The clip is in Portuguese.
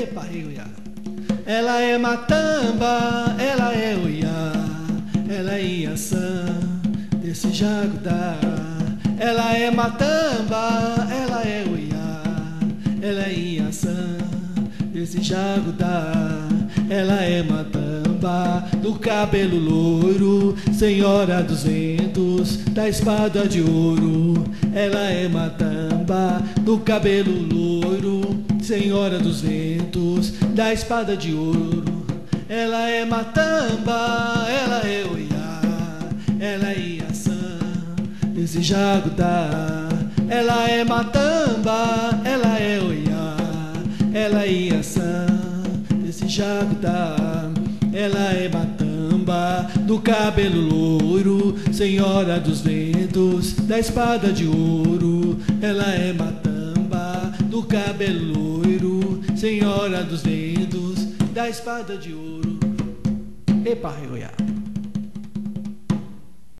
Epa, Uiá. Ela é matamba, ela é uiá, ela é iaçã, desse jagudá. Ela é matamba, ela é uiá, ela é iaçã, desse jagudá. Ela é matamba, do cabelo louro, senhora dos ventos, da espada de ouro. Ela é matamba, do cabelo louro, senhora dos ventos, da espada de ouro. Ela é matamba, ela é oiá, ela é iaçã, esse jagudá. Ela é matamba, ela é oiá, ela é iaçã, esse jagudá. Ela é matamba, do cabelo louro, senhora dos ventos, da espada de ouro. Ela é matamba, cabelo loiro, senhora dos ventos, da espada de ouro. Epa, Regoiá.